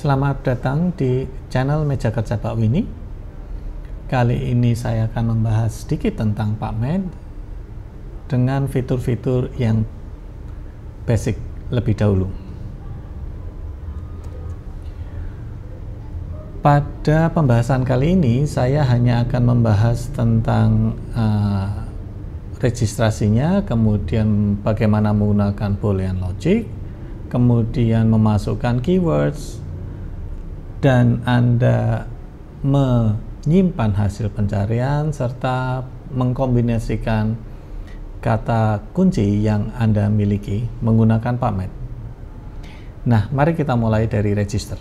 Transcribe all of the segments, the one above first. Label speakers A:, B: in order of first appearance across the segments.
A: Selamat datang di channel Meja Kerja Pak Wini. Kali ini saya akan membahas sedikit tentang PubMed dengan fitur-fitur yang basic lebih dahulu. Pada pembahasan kali ini saya hanya akan membahas tentang uh, registrasinya, kemudian bagaimana menggunakan boolean logic, kemudian memasukkan keywords, dan Anda menyimpan hasil pencarian serta mengkombinasikan kata kunci yang Anda miliki menggunakan PubMed. Nah, mari kita mulai dari register.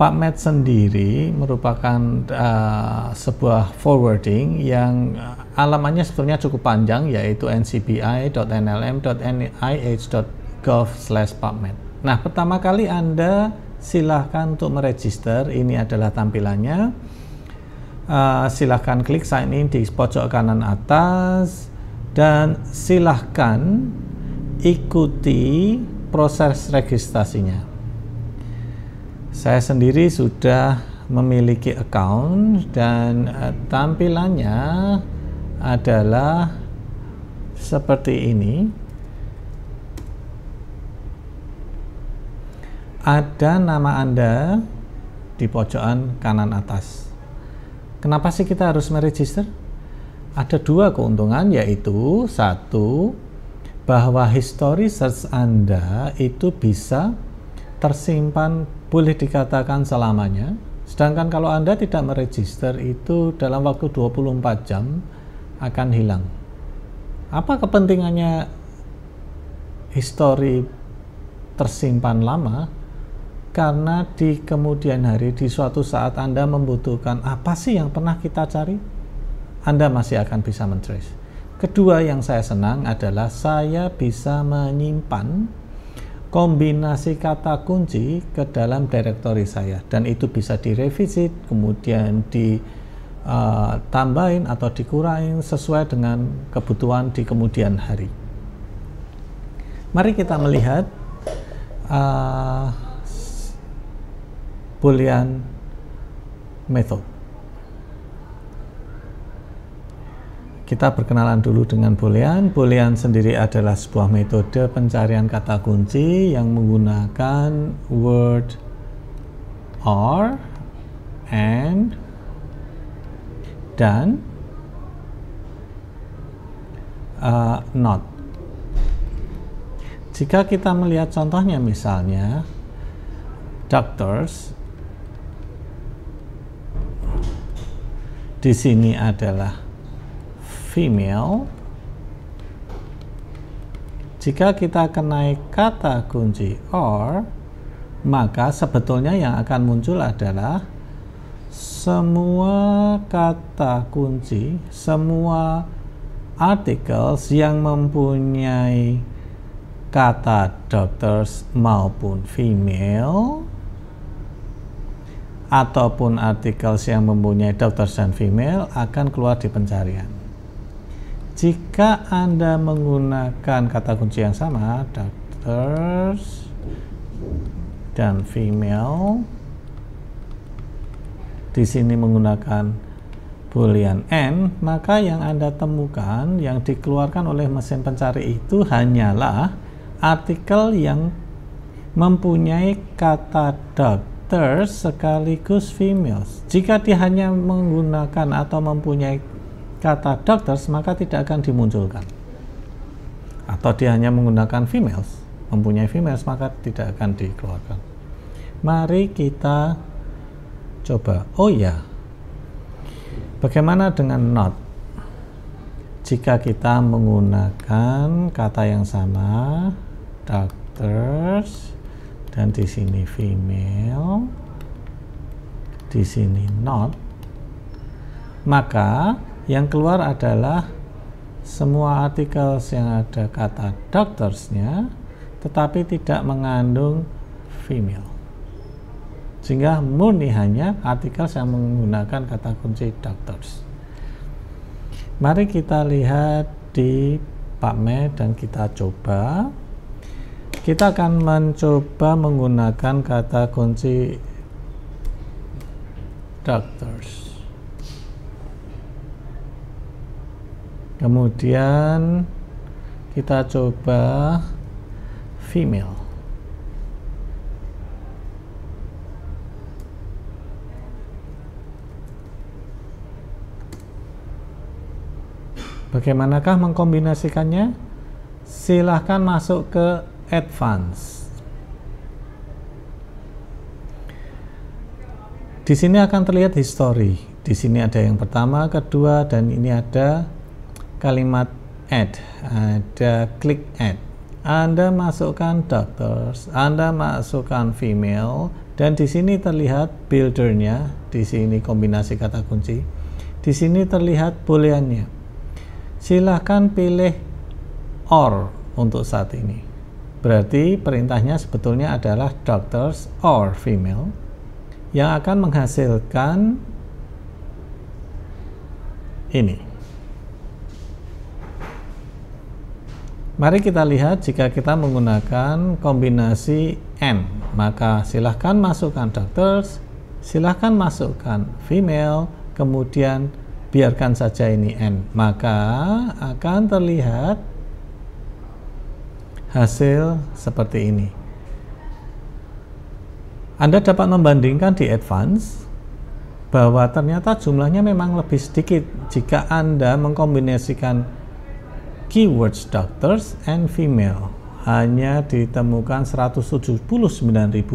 A: PubMed sendiri merupakan uh, sebuah forwarding yang alamannya sebetulnya cukup panjang yaitu ncbi.nlm.nih.gov/pubmed. Nah, pertama kali Anda silahkan untuk meregister. Ini adalah tampilannya. Uh, silahkan klik sign in di pojok kanan atas dan silahkan ikuti proses registrasinya. Saya sendiri sudah memiliki account dan uh, tampilannya adalah seperti ini. Ada nama Anda di pojokan kanan atas. Kenapa sih kita harus meregister? Ada dua keuntungan yaitu satu bahwa history search Anda itu bisa tersimpan boleh dikatakan selamanya. Sedangkan kalau Anda tidak meregister itu dalam waktu 24 jam akan hilang. Apa kepentingannya history tersimpan lama? Karena di kemudian hari di suatu saat Anda membutuhkan apa sih yang pernah kita cari Anda masih akan bisa mentrace. Kedua yang saya senang adalah saya bisa menyimpan kombinasi kata kunci ke dalam directory saya. Dan itu bisa direvisit kemudian ditambahin uh, atau dikurangi sesuai dengan kebutuhan di kemudian hari. Mari kita melihat uh, Boolean method. Kita perkenalan dulu dengan Boolean. Boolean sendiri adalah sebuah metode pencarian kata kunci yang menggunakan word or, and, dan, uh, not. Jika kita melihat contohnya misalnya, doctors di sini adalah female. Jika kita kenai kata kunci or, maka sebetulnya yang akan muncul adalah semua kata kunci, semua articles yang mempunyai kata doctors maupun female ataupun artikel yang mempunyai doctors dan female akan keluar di pencarian. Jika Anda menggunakan kata kunci yang sama, doctors dan female, di sini menggunakan boolean n, maka yang Anda temukan yang dikeluarkan oleh mesin pencari itu hanyalah artikel yang mempunyai kata dot doctors sekaligus females. Jika dia hanya menggunakan atau mempunyai kata doctors, maka tidak akan dimunculkan. Atau dia hanya menggunakan females, mempunyai females, maka tidak akan dikeluarkan. Mari kita coba. Oh ya, bagaimana dengan not? Jika kita menggunakan kata yang sama, doctors, dan di sini female di sini not. Maka yang keluar adalah semua artikel yang ada kata doctorsnya tetapi tidak mengandung female. Sehingga murni hanya artikel yang menggunakan kata kunci doctors. Mari kita lihat di PubMed dan kita coba kita akan mencoba menggunakan kata kunci doctors kemudian kita coba female Bagaimanakah mengkombinasikannya? Silahkan masuk ke advance. Di sini akan terlihat history. Di sini ada yang pertama, kedua, dan ini ada kalimat add. Ada klik add. Anda masukkan doctors, Anda masukkan female, dan di sini terlihat buildernya. Di sini kombinasi kata kunci. Di sini terlihat booleannya silahkan pilih or untuk saat ini. Berarti perintahnya sebetulnya adalah doctors or female yang akan menghasilkan ini. Mari kita lihat jika kita menggunakan kombinasi N, maka silahkan masukkan doctors, silahkan masukkan female, kemudian biarkan saja ini n maka akan terlihat hasil seperti ini. Anda dapat membandingkan di advance bahwa ternyata jumlahnya memang lebih sedikit jika Anda mengkombinasikan keywords doctors and female. Hanya ditemukan 179.000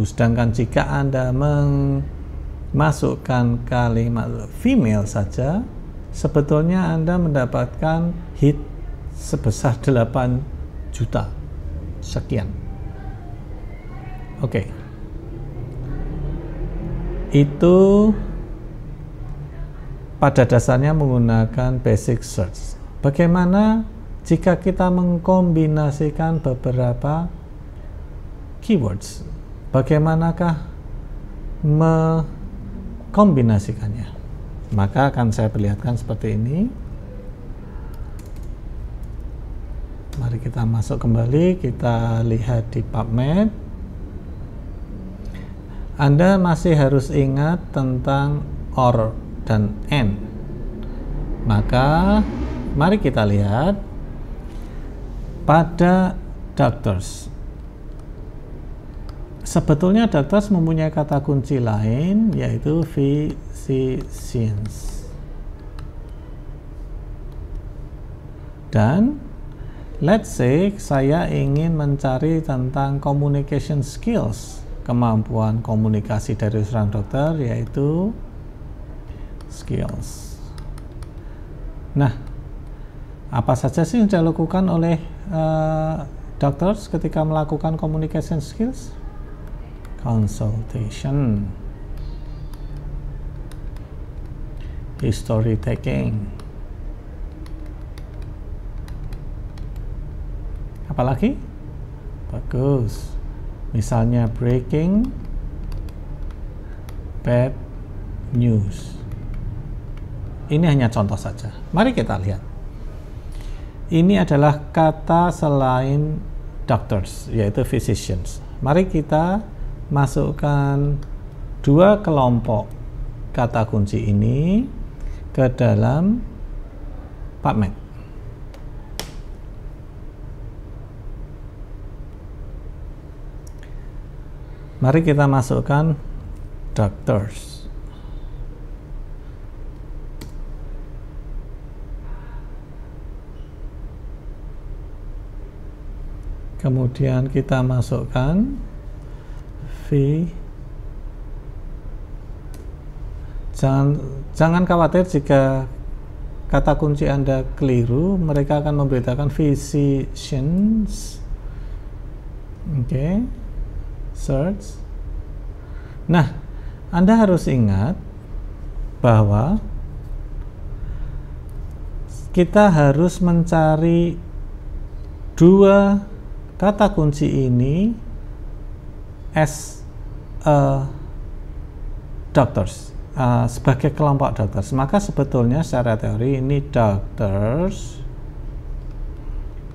A: sedangkan jika Anda memasukkan kalimat female saja sebetulnya Anda mendapatkan hit sebesar 8 juta sekian. Oke. Okay. Itu pada dasarnya menggunakan basic search. Bagaimana jika kita mengkombinasikan beberapa keywords? Bagaimanakah mengkombinasikannya? maka akan saya perlihatkan seperti ini mari kita masuk kembali kita lihat di PubMed. Anda masih harus ingat tentang OR dan AND maka mari kita lihat. Pada doctors. Sebetulnya doctors mempunyai kata kunci lain yaitu physicians. Dan let's say saya ingin mencari tentang communication skills kemampuan komunikasi dari seorang dokter yaitu skills. Nah apa saja sih yang dilakukan oleh uh, doctors ketika melakukan communication skills? Consultation. History taking apalagi bagus. Misalnya breaking bad news. Ini hanya contoh saja. Mari kita lihat. Ini adalah kata selain doctors yaitu physicians. Mari kita masukkan dua kelompok kata kunci ini ke dalam PubMed. Mari kita masukkan doctors. Kemudian kita masukkan V jangan jangan khawatir jika kata kunci Anda keliru mereka akan memberitakan physicians oke okay. Search. Nah Anda harus ingat bahwa kita harus mencari dua kata kunci ini as uh, doctors uh, sebagai kelompok doctors. Maka sebetulnya secara teori ini doctors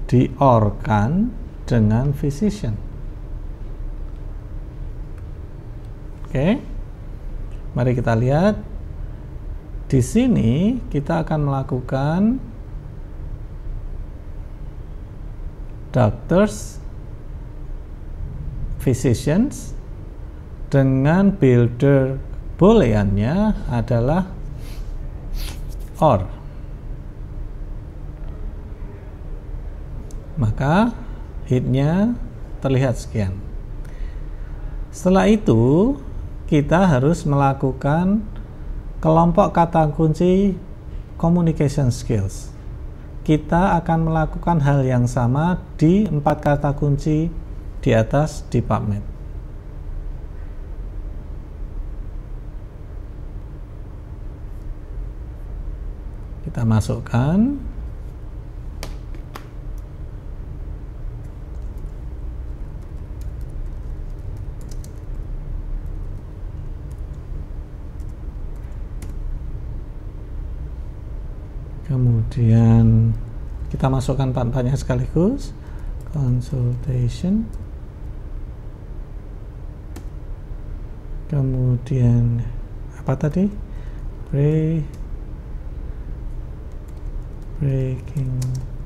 A: diorkan dengan physician Oke. Mari kita lihat. Di sini kita akan melakukan doctors physicians dengan builder. Booleannya adalah or. Maka hitnya terlihat sekian. Setelah itu kita harus melakukan kelompok kata kunci communication skills kita akan melakukan hal yang sama di empat kata kunci di atas di PubMed. Kita masukkan kemudian kita masukkan empat-empatnya sekaligus. Consultation. Kemudian apa tadi? Break, breaking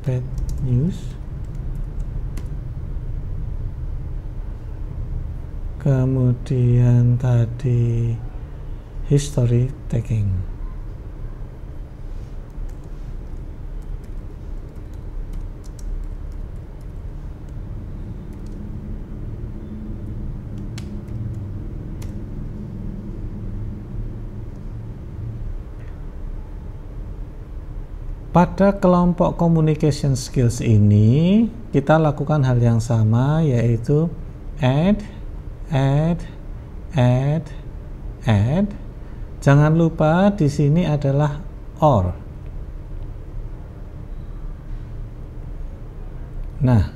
A: bad news. Kemudian tadi history taking Pada kelompok communication skills ini, kita lakukan hal yang sama yaitu add, add, add, add. Jangan lupa di sini adalah or. Nah,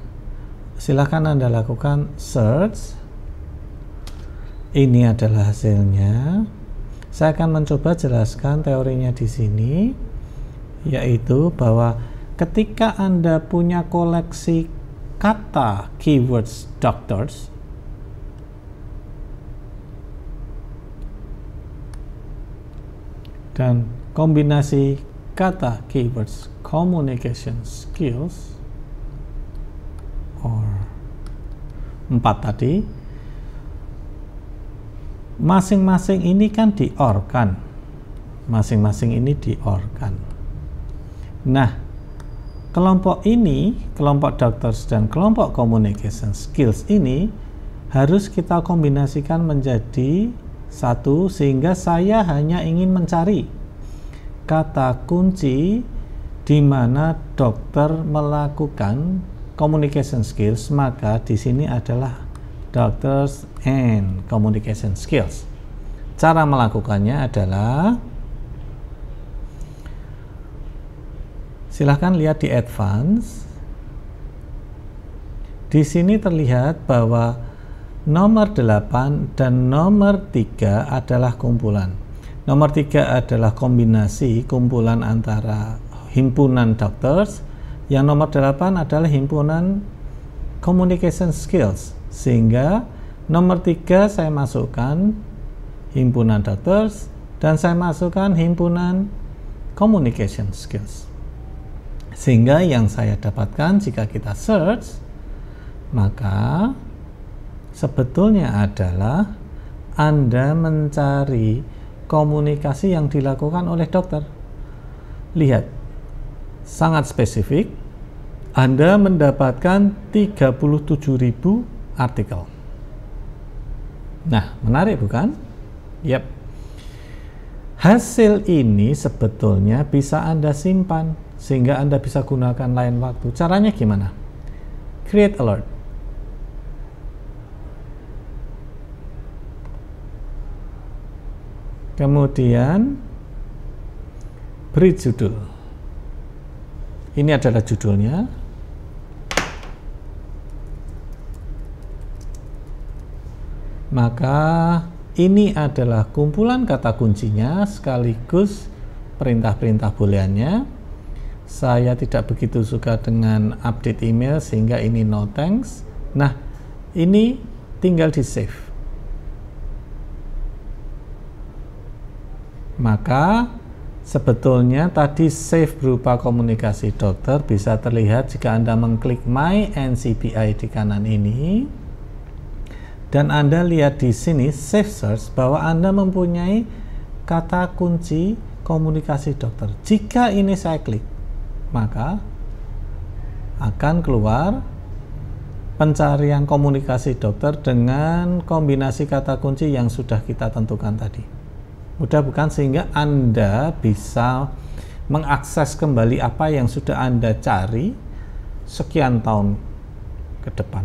A: silakan Anda lakukan search. Ini adalah hasilnya. Saya akan mencoba jelaskan teorinya di sini yaitu bahwa ketika Anda punya koleksi kata keywords doctors dan kombinasi kata keywords communication skills or empat tadi masing-masing ini kan di or kan masing-masing ini di or kan Nah, kelompok ini, kelompok doctors dan kelompok communication skills ini harus kita kombinasikan menjadi satu sehingga saya hanya ingin mencari kata kunci di mana dokter melakukan communication skills maka di sini adalah doctors and communication skills. Cara melakukannya adalah Silahkan lihat di advance. Di sini terlihat bahwa nomor 8 dan nomor 3 adalah kumpulan. Nomor 3 adalah kombinasi kumpulan antara himpunan doctors. Yang nomor 8 adalah himpunan communication skills. Sehingga nomor 3 saya masukkan himpunan doctors dan saya masukkan himpunan communication skills. Sehingga yang saya dapatkan jika kita search, maka sebetulnya adalah Anda mencari komunikasi yang dilakukan oleh dokter. Lihat, sangat spesifik. Anda mendapatkan 37.000 artikel. Nah, menarik bukan? Yap. Hasil ini sebetulnya bisa Anda simpan sehingga Anda bisa gunakan lain waktu. Caranya gimana? Create alert. Kemudian beri judul. Ini adalah judulnya. Maka ini adalah kumpulan kata kuncinya sekaligus perintah-perintah booleannya saya tidak begitu suka dengan update email sehingga ini no thanks. Nah ini tinggal di save. Maka sebetulnya tadi save berupa komunikasi dokter bisa terlihat jika Anda mengklik My NCBI di kanan ini. Dan Anda lihat di sini save search bahwa Anda mempunyai kata kunci komunikasi dokter. Jika ini saya klik, maka akan keluar pencarian komunikasi dokter dengan kombinasi kata kunci yang sudah kita tentukan tadi. Mudah bukan sehingga Anda bisa mengakses kembali apa yang sudah Anda cari sekian tahun ke depan.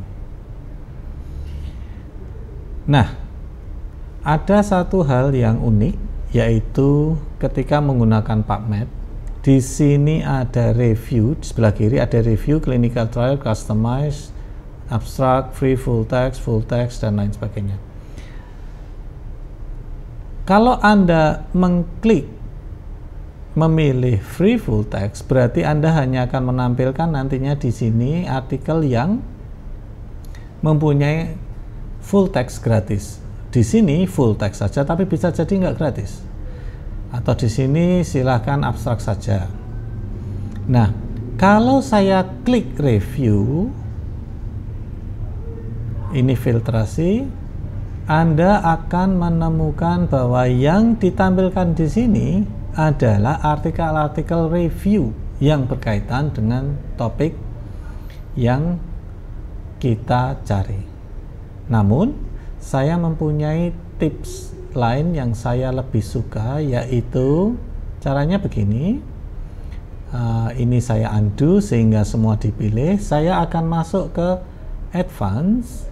A: Nah, ada satu hal yang unik yaitu ketika menggunakan PubMed di sini ada review di sebelah kiri ada review clinical trial customized abstract free full text full text dan lain sebagainya kalau Anda mengklik memilih free full text, berarti Anda hanya akan menampilkan nantinya di sini artikel yang mempunyai full text gratis. Di sini full text saja, tapi bisa jadi nggak gratis. Atau di sini silahkan abstrak saja. Nah, kalau saya klik review, ini filtrasi, anda akan menemukan bahwa yang ditampilkan di sini adalah artikel-artikel review yang berkaitan dengan topik yang kita cari. Namun, saya mempunyai tips lain yang saya lebih suka yaitu caranya begini. Uh, ini saya undo sehingga semua dipilih. Saya akan masuk ke advance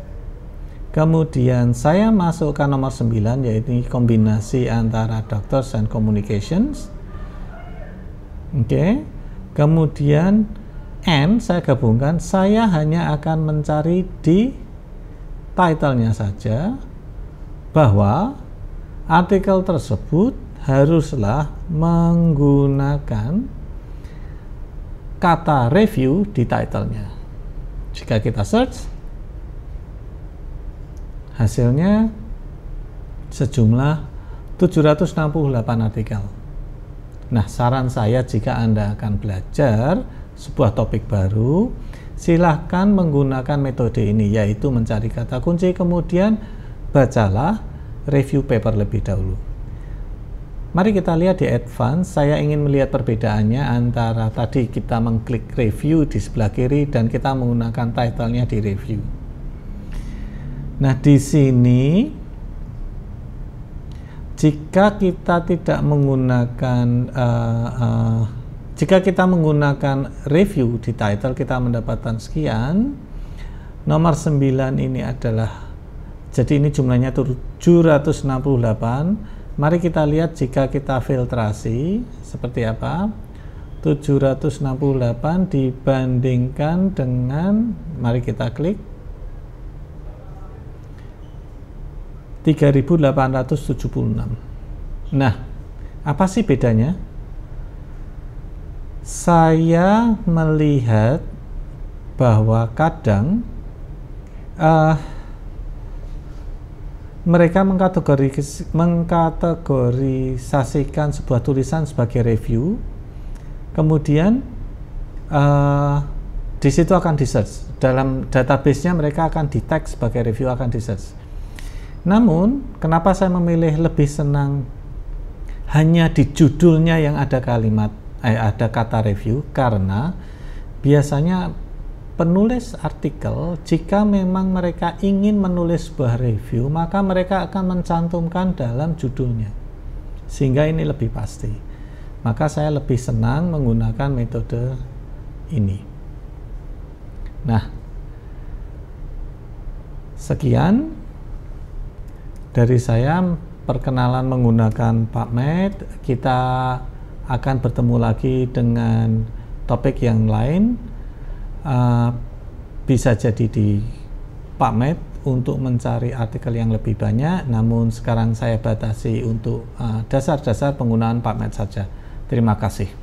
A: Kemudian saya masukkan nomor 9 yaitu kombinasi antara doctors and communications. Oke. Okay. Kemudian N saya gabungkan, saya hanya akan mencari di title-nya saja bahwa artikel tersebut haruslah menggunakan kata review di title-nya. Jika kita search Hasilnya sejumlah 768 artikel. Nah, saran saya jika Anda akan belajar sebuah topik baru, silahkan menggunakan metode ini, yaitu mencari kata kunci, kemudian bacalah review paper lebih dahulu. Mari kita lihat di advance, saya ingin melihat perbedaannya antara tadi kita mengklik review di sebelah kiri dan kita menggunakan title-nya di review. Nah, di sini jika kita tidak menggunakan uh, uh, jika kita menggunakan review di title kita mendapatkan sekian. Nomor 9 ini adalah jadi ini jumlahnya 768. Mari kita lihat jika kita filtrasi seperti apa. 768 dibandingkan dengan mari kita klik 3876. Nah, apa sih bedanya? Saya melihat bahwa kadang uh, mereka mengkategoris mengkategorisasikan sebuah tulisan sebagai review, kemudian uh, di situ akan di search dalam database-nya mereka akan di tag sebagai review akan di search namun, kenapa saya memilih lebih senang hanya di judulnya yang ada kalimat, eh, ada kata review? Karena biasanya penulis artikel, jika memang mereka ingin menulis sebuah review, maka mereka akan mencantumkan dalam judulnya, sehingga ini lebih pasti. Maka saya lebih senang menggunakan metode ini. Nah, sekian dari saya perkenalan menggunakan PubMed kita akan bertemu lagi dengan topik yang lain uh, bisa jadi di PubMed untuk mencari artikel yang lebih banyak namun sekarang saya batasi untuk uh, dasar-dasar uh, penggunaan PubMed saja. Terima kasih